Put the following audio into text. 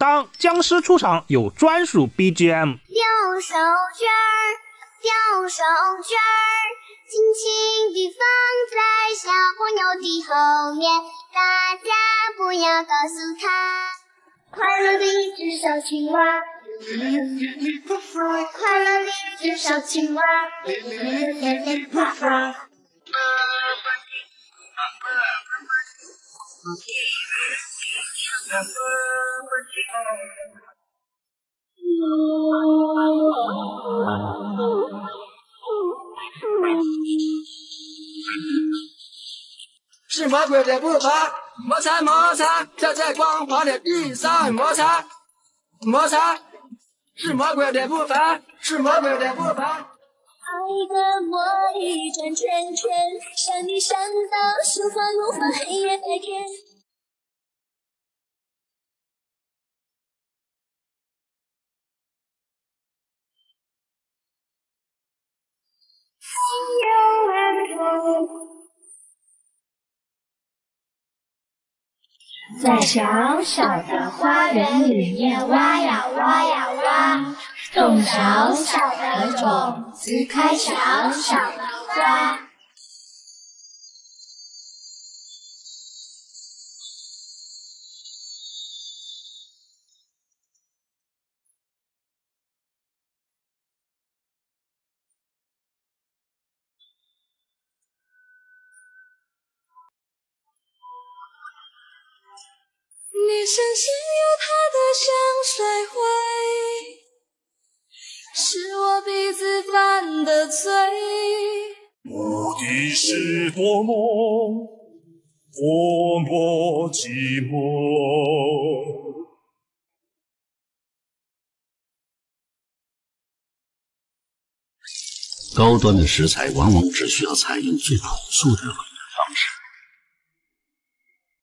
当僵尸出场，有专属 BGM。丢手绢儿，丢手绢儿，轻轻地放在小朋友的后面，大家不要告诉他。快乐的一只小青蛙，快乐的一只小青蛙。是魔鬼的步伐，摩擦摩擦，跳在光滑的地上摩擦摩擦，是魔鬼的步伐，是魔鬼的步伐。爱的魔力转圈圈，闪你闪到心花怒放，黑夜白天。在小小的花园里面挖呀挖呀挖，种小小的种子，开小小的花。身上有它的香水味，是我鼻子犯的罪。目的是多么多么寂寞。高端的食材往往只需要采用最朴素的